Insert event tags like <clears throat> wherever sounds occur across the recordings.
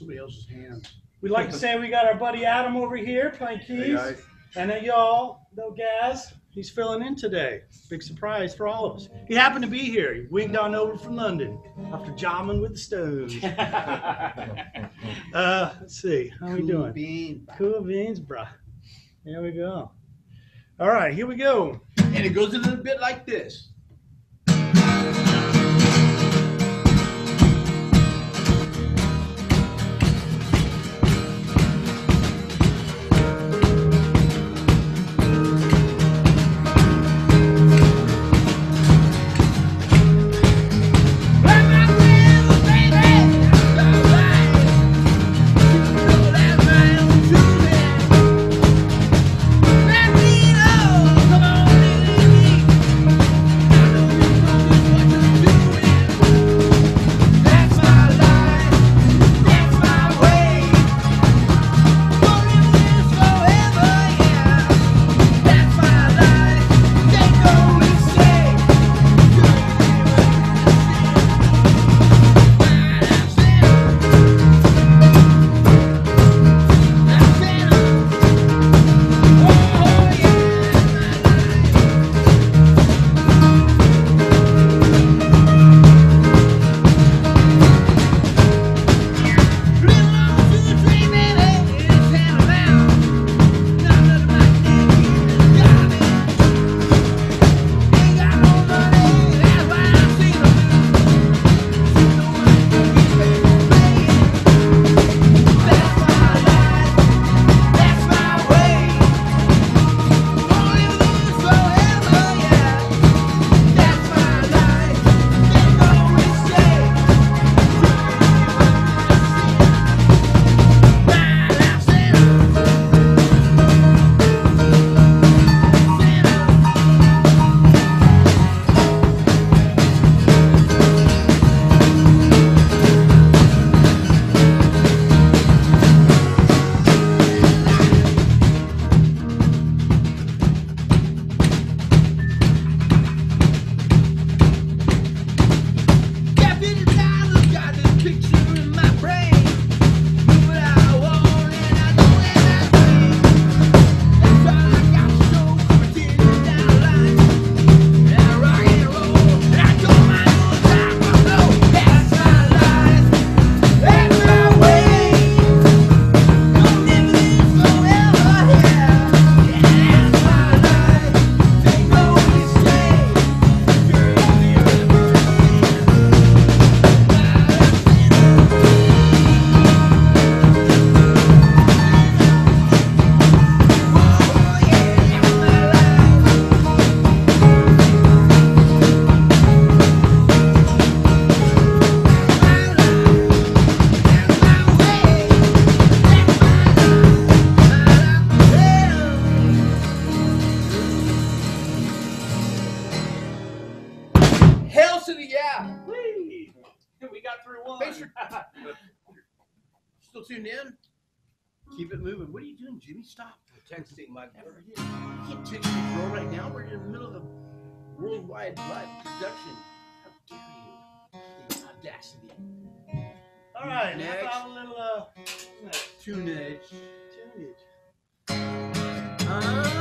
somebody else's hands. We'd like to say we got our buddy Adam over here playing keys. guys. and then y'all, no Gaz, he's filling in today. Big surprise for all of us. He happened to be here. He winged on over from London after jamming with the Stones. <laughs> uh, let's see. How we doing? Bean. Cool beans, bruh. Here we go. All right, here we go. And it goes a little bit like this. Live production. How dare you? The audacity. All right, Next. how about a little uh. Tunage. tunage? Ah,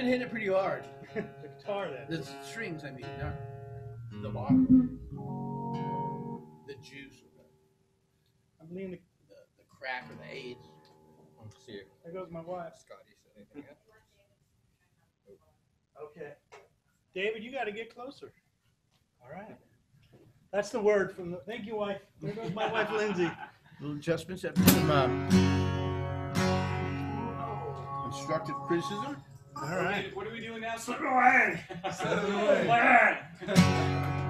been hitting it pretty hard. <laughs> the guitar, that. The strings, I mean, not the bottom. The juice, or I'm leaning. The, the, the, the crack, or the AIDS. See you. there goes my wife. Scotty said anything yet? Okay. David, you got to get closer. All right. That's the word from the. Thank you, wife. There goes my wife, Lindsay. <laughs> Little adjustments have some um, constructive criticism. All right. What are we doing now? Slip away! <laughs> Slip away. <laughs>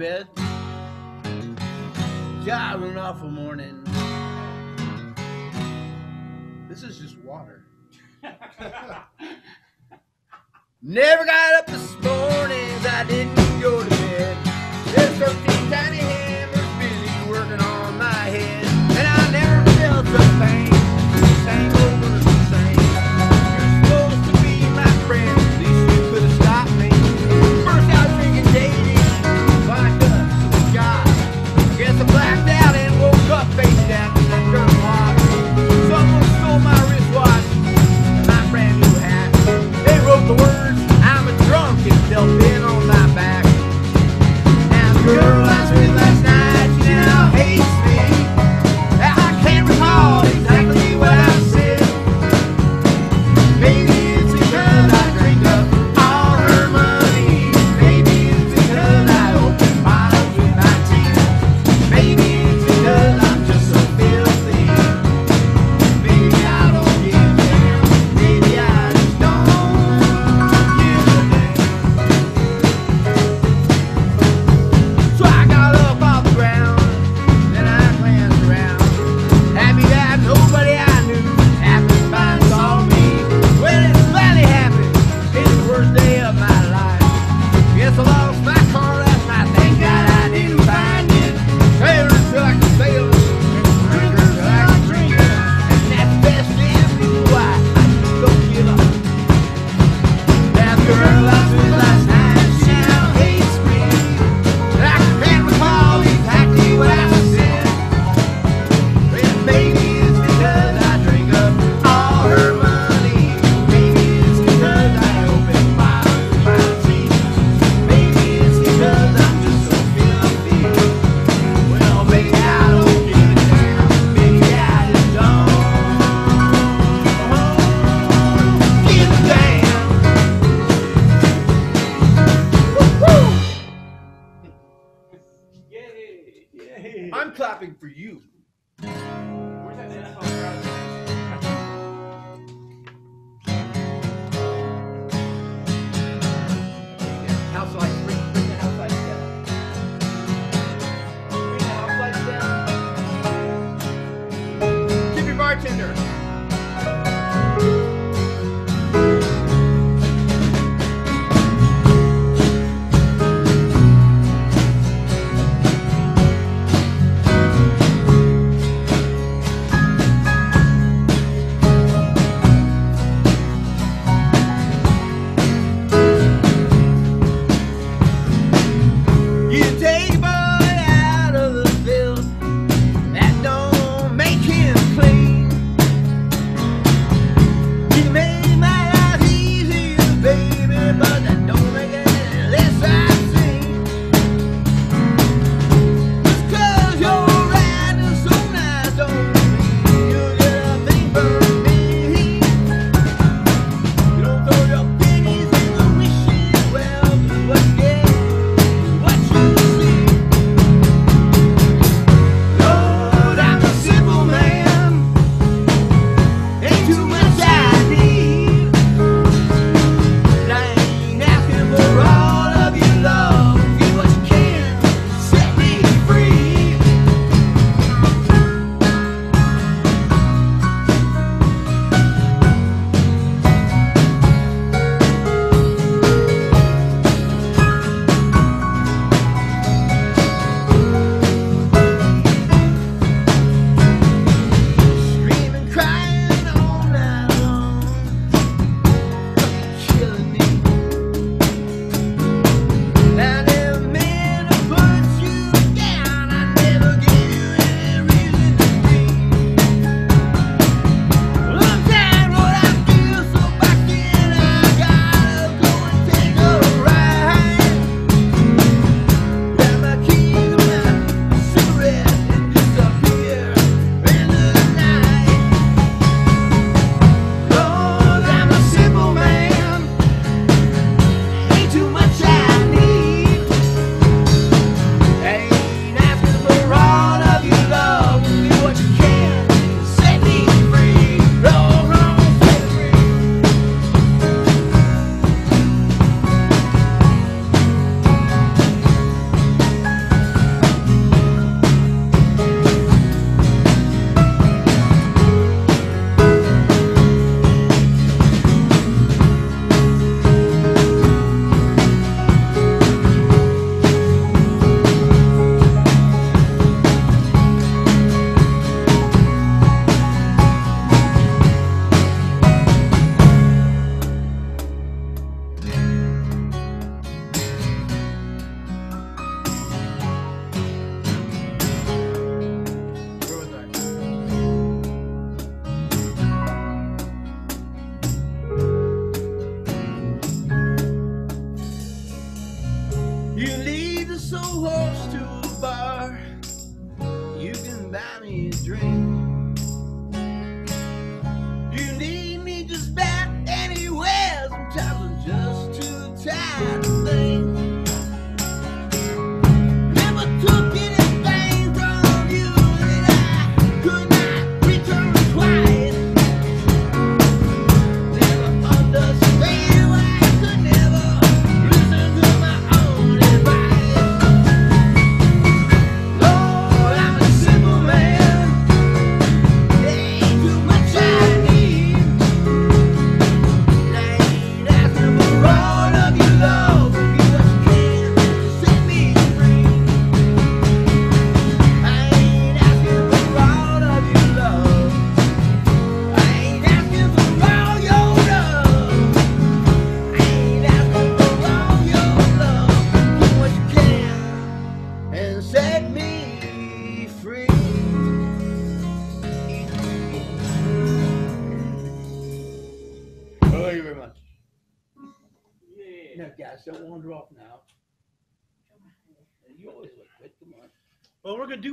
bed. God, what an awful morning. This is just water. <laughs> Never got up this morning, I didn't go to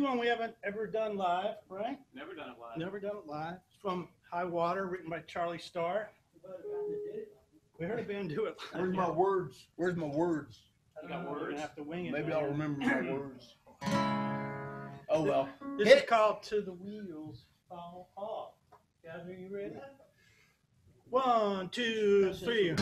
one we haven't ever done live, right? Never done it live. Never done it live. It's from High Water, written by Charlie Starr. We heard a band do it. Live. Where's my words? Where's my words? You got words. Have to wing it. Maybe I'll remember my <clears throat> words. Oh well. This Hit. is called "To the Wheels Fall Off." Guys, are you ready? One, two, three.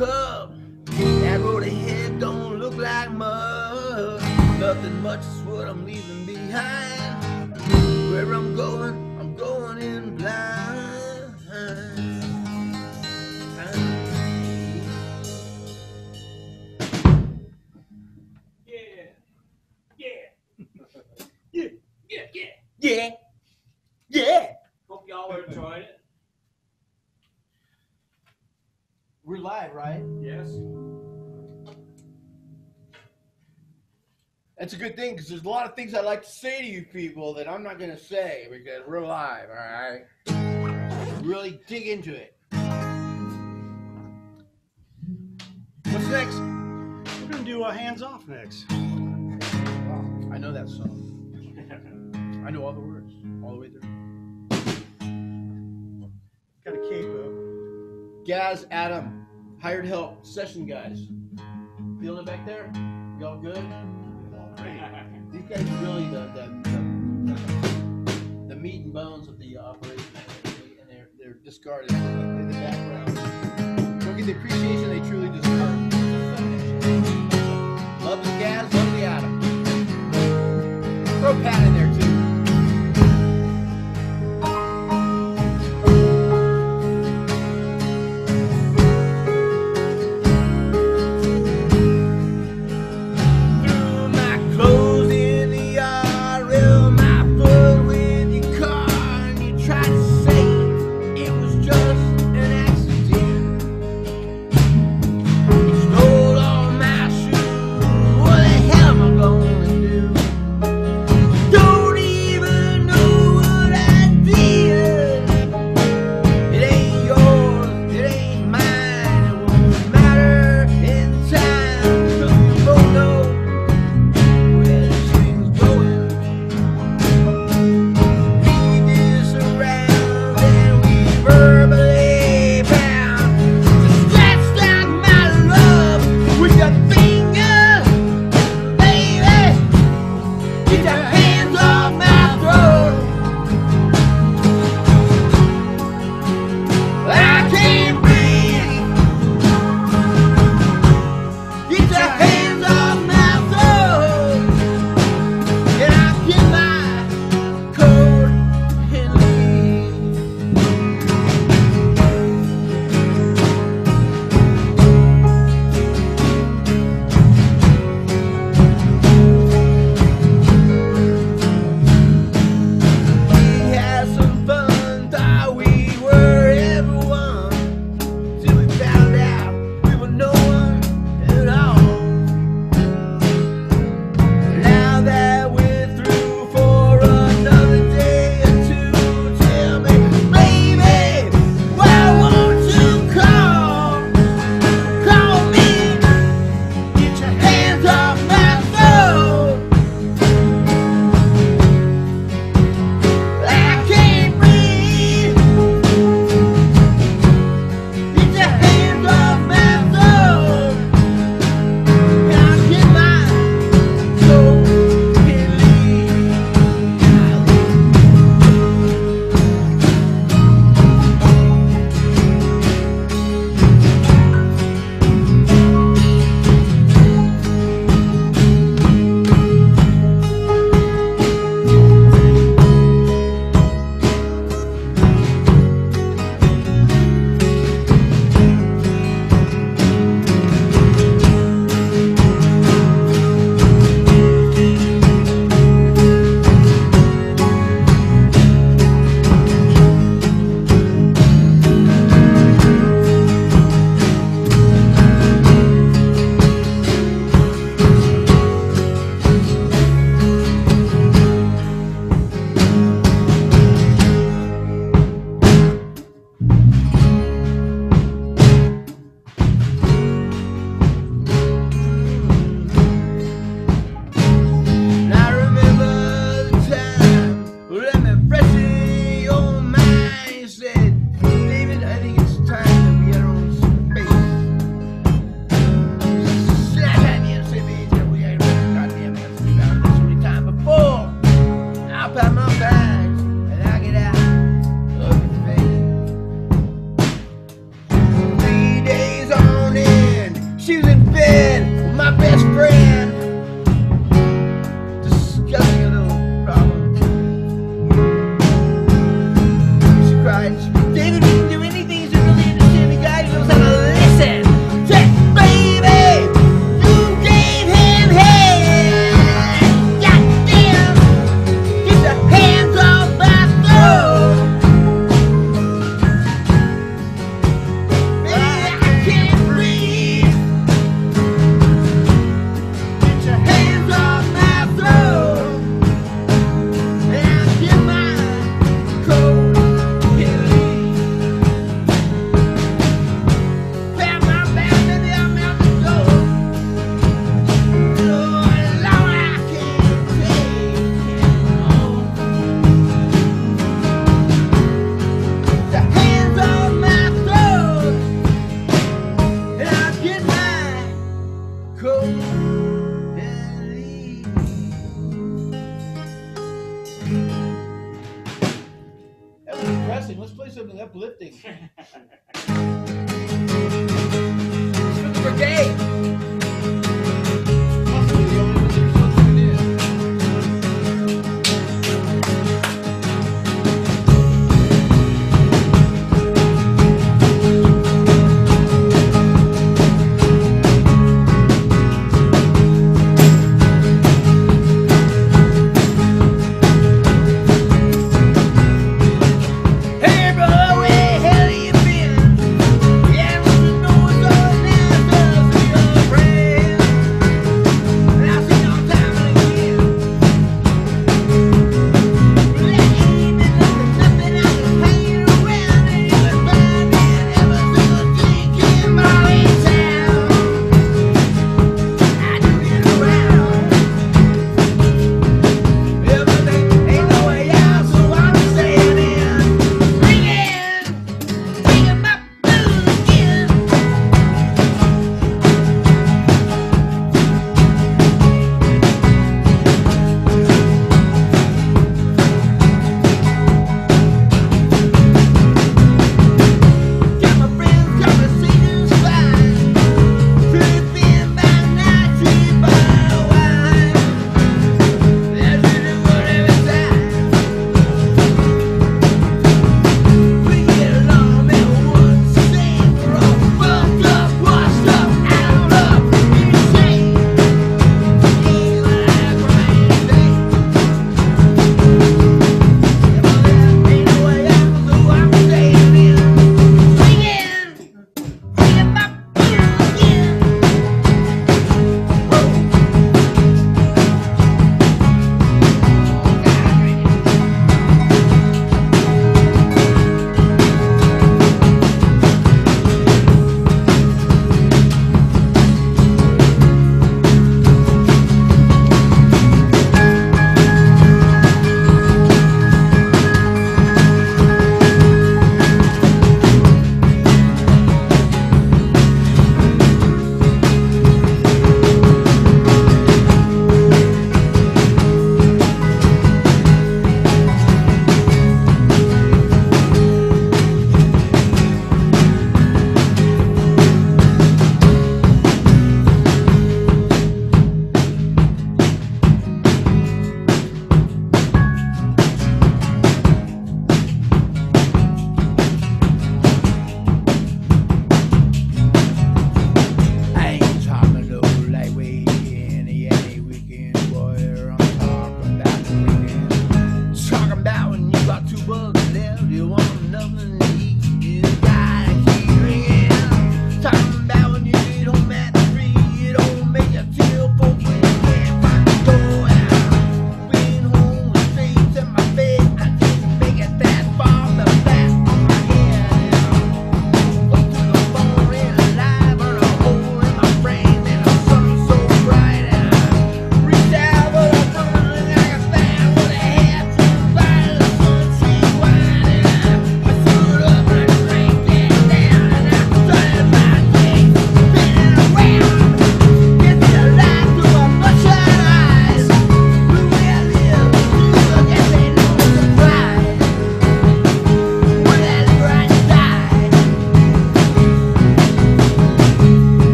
Cup. That road ahead don't look like mud. Nothing much right? Yes. That's a good thing because there's a lot of things I'd like to say to you people that I'm not going to say because we're live, all right? Really dig into it. What's next? We're gonna do a hands off next. I know that song. I know all the words all the way through. Got a capo. Gaz, Adam, hired help, session guys. Feeling it back there? Y'all good? These guys are really the the, the, the meat and bones of the operation, and they're they're discarded in the background. Don't get the appreciation they truly deserve. Love the Gaz, love the Adam. Throw Pat in there too.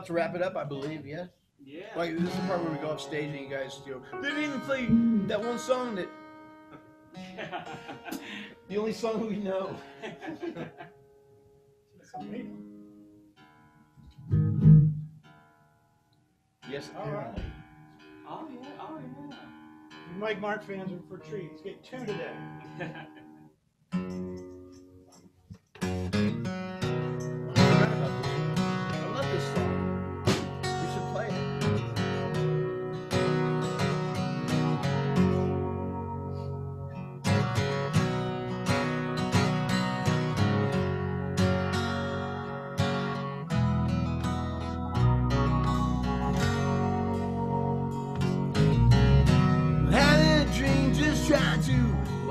about to wrap it up, I believe. Yeah. Yeah. Like this is the part where we go off stage and you guys you know, didn't even play that one song that. <laughs> the only song we know. yes. All right. Oh yeah. Oh yeah. You Mike Mark fans are for treats. Get two today. <laughs>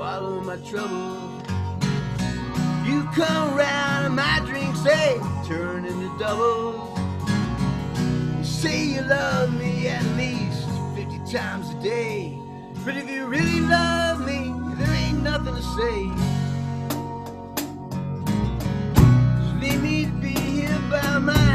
swallow my trouble. You come round and my drinks, they turn into double. You say you love me at least 50 times a day. But if you really love me, there ain't nothing to say. leave me to be here by my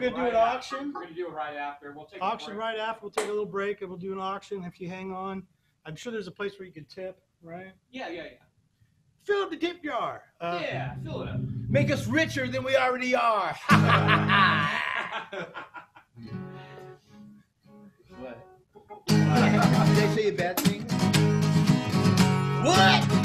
gonna do an after. auction? We're gonna do it right after. We'll take auction right after. We'll take a little break and we'll do an auction if you hang on. I'm sure there's a place where you can tip, right? Yeah, yeah, yeah. Fill up the tip jar. Uh, yeah, fill it up. Make us richer than we already are. <laughs> what? Did I say a bad thing? What?